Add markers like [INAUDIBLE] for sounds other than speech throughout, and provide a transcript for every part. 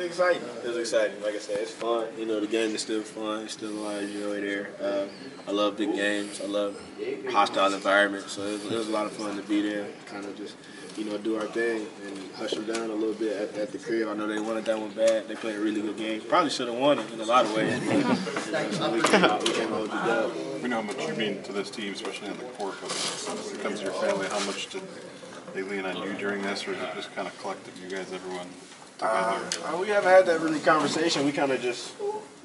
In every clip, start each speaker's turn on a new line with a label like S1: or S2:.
S1: exciting. It was exciting. Like I said, it's fun. You know, the game is still fun. It's still a lot of joy there. Uh, I love big games. I love hostile environments. So it was, it was a lot of fun to be there. Kind of just, you know, do our thing and hush them down a little bit at, at the crib. I know they wanted that one bad. They played a really good game. Probably should have won it in a lot of ways. But, you know, so we came out, we came out with the dub.
S2: We know how much you mean to this team, especially on the court, but when it comes to your family, how much did they lean on you during this, or is it just kind of collective, you guys, everyone together?
S1: Uh, we haven't had that really conversation. We kind of just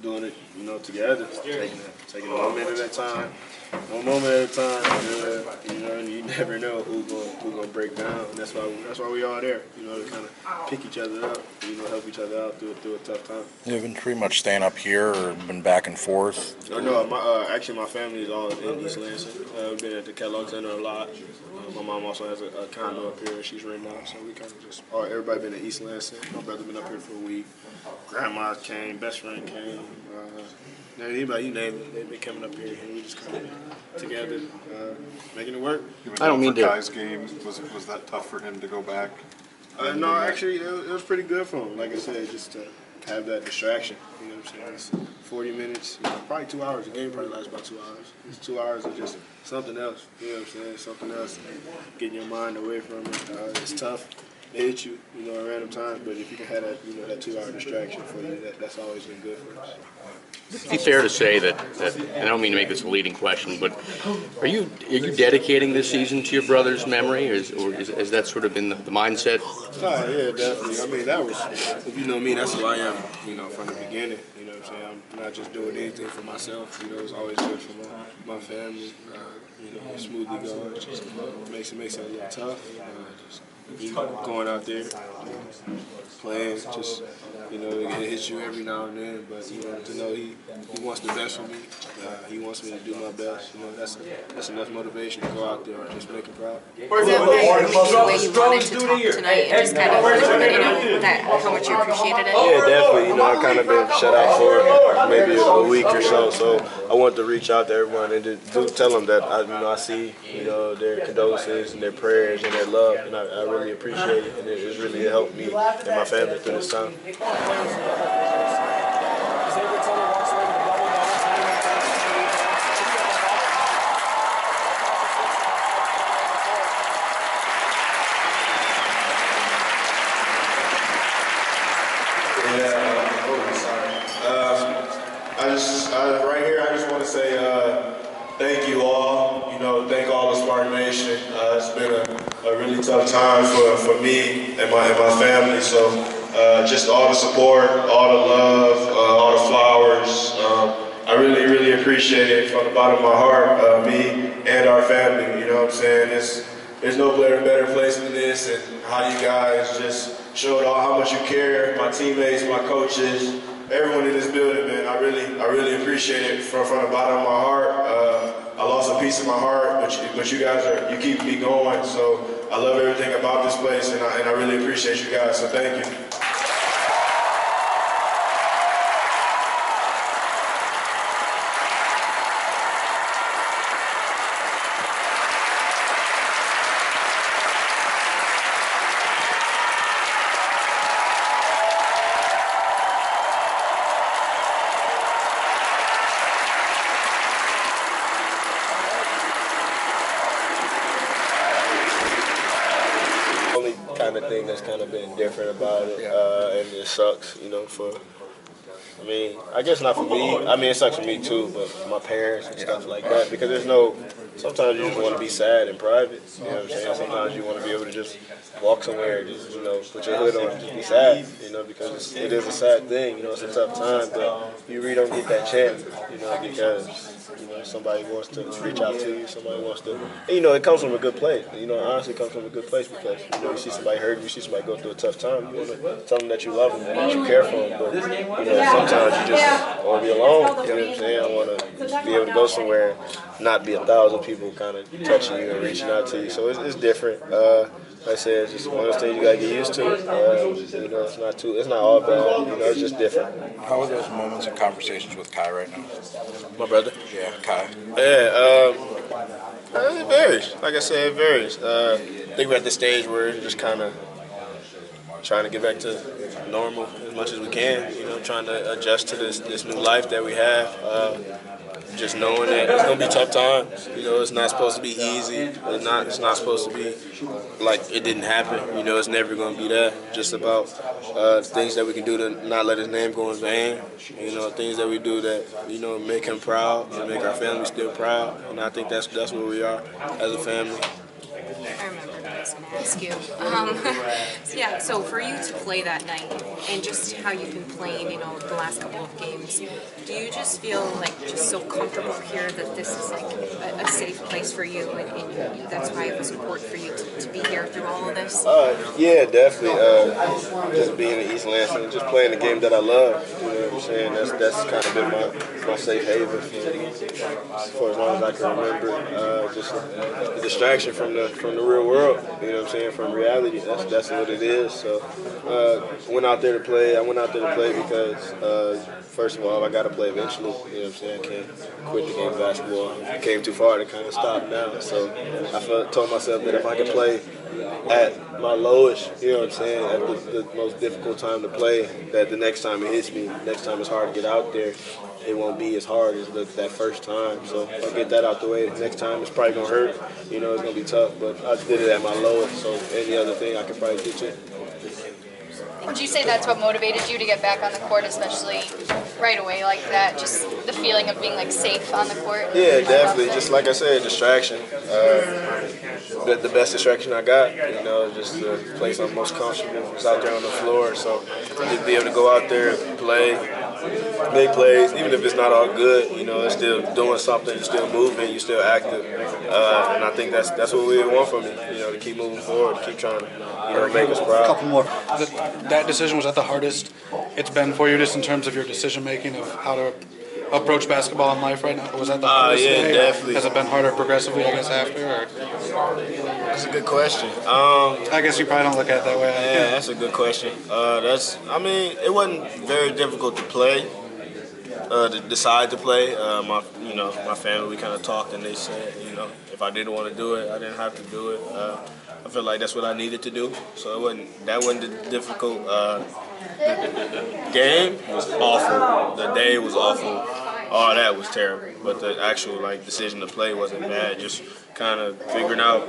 S1: doing it, you know, together, taking taking one minute at a time, one moment at a time. Uh, you know, and you never know who's gonna, who's going to break down. And that's why that's why we all there. You know, to kind of pick each other up. You know, help each other out through through a tough time.
S3: You've been pretty much staying up here or been back and forth?
S1: Oh, no, my, uh, actually, my family is all in East Lansing. Uh, we've been at the Kellogg Center a lot. Uh, my mom also has a, a condo up here. She's renting out, so we kind of just, oh, everybody been in East Lansing. My brother been up here for a week. Grandma came, best friend came. Uh, anybody, you name they've been coming up here, and we just kind of together, uh, making it work.
S2: You went
S4: I don't
S2: down
S4: mean
S2: for
S4: to-
S2: Kai's game, was, was that tough for him to go back?
S1: Uh, no, actually, it was, it was pretty good for him. Like I said, just to have that distraction. You know what I'm saying? It's 40 minutes, you know, probably two hours. The game probably lasts about two hours. It's two hours of just something else. You know what I'm saying? Something else, getting your mind away from it. Uh, it's tough. It hit you, you know, at random times. But if you can have that, you know, that two-hour distraction for you, that, that's always been good for us.
S4: Is it fair to say that, that, and I don't mean to make this a leading question, but are you are you dedicating this season to your brother's memory, or is, or is, has that sort of been the, the mindset?
S1: Oh, yeah, definitely. I mean, that was, if you know me, that's who I am, you know, from the beginning. You know I'm saying? I'm not just doing anything for myself. You know, it's always good for my, my family. Uh, you know, smoothly going. It just makes it, makes it a little tough. Uh, just, you know, going out there, playing, just, you know, it hits you every now and then. But, you know, to know he, he wants the best for me. Uh, he wants me to do my best. You know, that's, that's enough motivation to go out there and just make him proud.
S5: Was that way, the way you wanted to talk tonight and just kind of let everybody know that how much you appreciated it?
S1: Yeah, definitely. You know, I kind of been shut out for maybe a week or so, so I wanted to reach out to everyone and to do tell them that I, you know, I see, you know, their condolences and their prayers and their love, and I, I really appreciate it, and it, it's really helped me and my family through this time. I just, uh, right here, I just want to say uh, thank you all. You know, thank Uh, it's been a, a really tough time for, for me and my, and my family. So uh, just all the support, all the love, uh, all the flowers. Um, I really, really appreciate it from the bottom of my heart, uh, me and our family. You know what I'm saying? It's, there's no better, better place than this, and how you guys just showed all how much you care. My teammates, my coaches, everyone in this building, man. I really, I really appreciate it from, from the bottom of my heart. I lost a piece of my heart, but you, but you guys are, you keep me going. So I love everything about this place, and I, and I really appreciate you guys. So thank you. Kind of thing that's kind of been different about it, uh, and it sucks, you know, for. I mean, I guess not for me. I mean, it sucks for me too, but for my parents and stuff like that, because there's no. Sometimes you just want to be sad in private. You know what I'm saying? Sometimes you want to be able to just walk somewhere, and just you know, put your hood on, and just be sad. You know, because it's, a sad thing. You know, it's a tough time, but you really don't get that chance. You know, because you know somebody wants to reach out to you. Somebody wants to. And, you know, it comes from a good place. You know, honestly, it comes from a good place because you know you see somebody hurting, you see somebody go through a tough time. You want to tell them that you love them and that you care for them. But you know, sometimes you just want to be alone. You know what I'm saying? I want to be able to go somewhere, and not be a thousand people kind of touching you and reaching out to you. So it's, it's different. Uh, like I said, it's just one of those things you gotta get used to. Um, you know, it's not too, it's not all bad. You know, it's just different.
S3: How are those moments and conversations with Kai right now?
S1: My brother.
S3: Yeah, Kai.
S1: Yeah, um, uh, it varies. Like I said, it varies. Uh, I think we're at the stage where we're just kind of trying to get back to normal as much as we can. You know, trying to adjust to this this new life that we have. Uh, just knowing that it's gonna be tough times. You know, it's not supposed to be easy. It's not. It's not supposed to be like it didn't happen. You know, it's never gonna be that. Just about uh, things that we can do to not let his name go in vain. You know, things that we do that you know make him proud and make our family still proud. And I think that's that's where we are as a family.
S5: I remember what I was going to ask you. Um, so [LAUGHS] yeah, so for you to play that night and just how you've been playing, you know, the last couple of games, do you just feel like just so comfortable here that this is like a, a safe place for you and, and you, that's why it was important for you to, to be here through all of this?
S1: Uh, yeah, definitely. Uh, just being in East Lansing and just playing the game that I love. You know what I'm saying? That's that's kind of been my, my safe haven for, for as long as I can remember. Uh, just the distraction from the from the real world. You know what I'm saying? From reality. That's that's what it is. So uh, went out there to play. I went out there to play because uh, first of all I got to play eventually. You know what I'm saying? I can't quit the game of basketball. It came too far to kind of stop now. So I felt, told myself that if I could play at my lowest, you know what I'm saying, at the, the most difficult time to play, that the next time it hits me, next time it's hard to get out there, it won't be as hard as the, that first time. So if I get that out the way, next time it's probably gonna hurt. You know, it's gonna be tough. But I did it at my lowest, so any other thing I could probably teach it.
S6: Would you say that's what motivated you to get back on the court, especially right away like that? Just the feeling of being like safe on the court.
S1: Yeah, definitely. Just like I said, distraction. Uh, the, the best distraction I got, you know, just the place I'm most comfortable is out there on the floor. So to be able to go out there, and play, make plays, even if it's not all good, you know, it's still doing something, you're still moving, you're still active. Uh, and I think that's that's what we want from you. you know, to keep moving forward, to keep trying to, you know, make us proud.
S7: couple more. That, that decision was that the hardest it's been for you, just in terms of your decision making of how to approach basketball in life right now. Was that the
S1: Uh,
S7: hardest?
S1: yeah,
S7: day,
S1: definitely.
S7: Has it been harder progressively, I guess, after? Or
S1: That's a good question. Um,
S7: I guess you probably don't look at it that way.
S1: Yeah, that's a good question. Uh, that's, I mean, it wasn't very difficult to play, uh, to decide to play. Uh, my, you know, my family, we kind of talked and they said, you know, if I didn't want to do it, I didn't have to do it. Uh, I feel like that's what I needed to do. So it wasn't, that wasn't the difficult. Uh, the, [LAUGHS] the game was awful. The day was awful. All that was terrible. But the actual like decision to play wasn't bad. Just kind of figuring out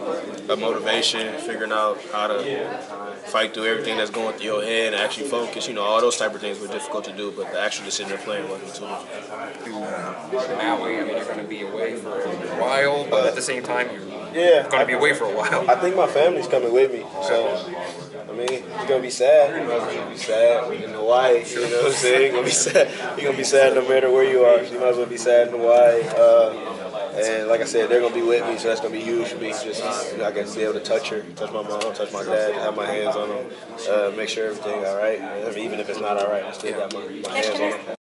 S1: a motivation, figuring out how to fight through everything that's going through your head and actually focus. You know, all those type of things were difficult to do, but the actual decision of playing wasn't too much.
S8: Maui. I mean, you're going to be away for a while, but at the same time, you're
S1: Yeah,
S8: going to be away for a while.
S1: I think my family's coming with me, so I mean, you're gonna be sad. You're gonna be sad in Hawaii. You know what I'm saying? You're gonna be [LAUGHS] sad. You're gonna be sad no matter where you are. So you might as well be sad in Hawaii. Uh, and like I said, they're gonna be with me, so that's gonna be huge for me. Just you know, I can be able to touch her, touch my mom, touch my dad, have my hands on them, uh, make sure everything all right. I mean, even if it's not all right, I still got my, my hands on them.